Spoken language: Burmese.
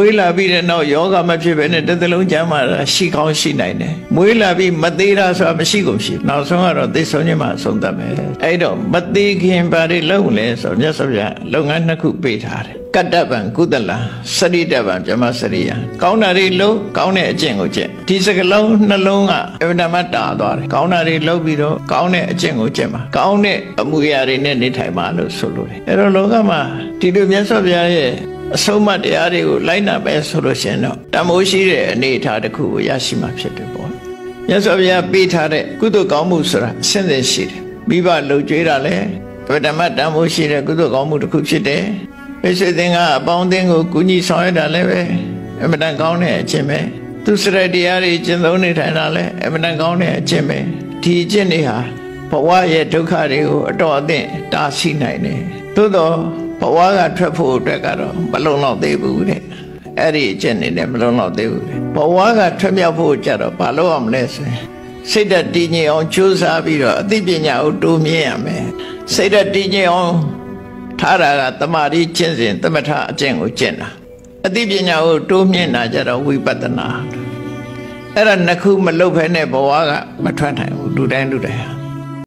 မွေးလာပြီးတဲ့နောက်ယောဂမဖြစ်ဘဲနဲ့တစ်သလုံးကျမ်းမာတာရှိကောင်းရှိနိုင်တယ်မွေးလာပြီးမသေးတာဆိုတာမရှိကုန်ရှိနောက်ဆုံးကတော့သိဆုံးခြင်းမှာအဆုံးသတ်မယ်အဲ့တော့မသေးခင်ဘာတွေလုပ်လဲဆိုတော့မြတ်စွာဘုရားလုပ်ငန်းနှစ်ခုပေးထားတယ်ကတ္တဗံကုသလံစရိတဗံဗြဟ္မစရိယံကောင်းတာတွေလုပ်ကောင်းတဲ့အကျင့်ကိုကျင့်ဒီစကလုံးနှလုံးကအဗ္ဗဓမ္မတာသွားတယ်ကောင်းတာတွေလုပ်ပြီးတော့ကောင်းတဲ့အကျင့်ကိုကျင့်ပါကောင်းတဲ့အမှုရာတွေနဲ့နေထိုင်ပါလို့ဆိုလိုတယ်အဲ့တော့လောကမှာဒီလိုမြတ်စွာဘုရားရဲ့ အဆုံးအမတရားတွေကိုလိုက်နာပဲဆိုလို့ရှင်တော့တမိုးရှိတဲ့အနေအထားတစ်ခုကိုရရှိမှာဖြစ်တယ်ပေါ့မြတ်စွာဘုရားပေးထားတဲ့ကုသိုလ်ကောင်းမှုဆိုတာအစဉ်စဉ်ရှိတယ်မိဘလှုပ်ကြွေးတာလဲဗဒ္ဓမတန်ဖိုးရှိတဲ့ကုသိုလ်ကောင်းမှုတစ်ခုဖြစ်တယ်ပိစေသင်္ကအပေါင်းအသင်းကိုကူညီဆောင်ရွက်တာလည်းပဲအမှန်တန်ကောင်းတဲ့အခြင်းပဲသူစရတရားတွေကျင့်သုံးနေထိုင်တာလည်းအမှန်တန်ကောင်းတဲ့အခြင်းပဲဒီအခြင်းတွေဟာဘဝရဲ့ဒုက္ခတွေကိုအတော်အသင့်တားဆီးနိုင်တယ်သို့တော့ ဘဝကထွက်ဖို့အတွက်ကတော့မလုံလောက်သေးဘူးတဲ့အဲ့ဒီအကျင့်နေနဲ့မလုံလောက်သေးဘူးတဲ့ဘဝကထွက်မြောက်ဖို့ကြတော့ဘာလို့အောင်လဲဆိုရင်စိတ်ဓာတ်တည်ငြိမ်အောင်ကြိုးစားပြီးတော့အသိပညာကိုတိုးမြင့်ရမယ်စိတ်ဓာတ်တည်ငြိမ်အောင်ထားတာကတမာတိကျင့်စဉ်သမထအကျင့်ကိုကျင့်တာအသိပညာကိုတိုးမြင့်တာကြတော့ဝိပဿနာအဲ့ဒါနှစ်ခုမလုပ်ဖဲနဲ့ဘဝကမထွက်နိုင်ဘူးလူတိုင်းလူတိုင်းဟာ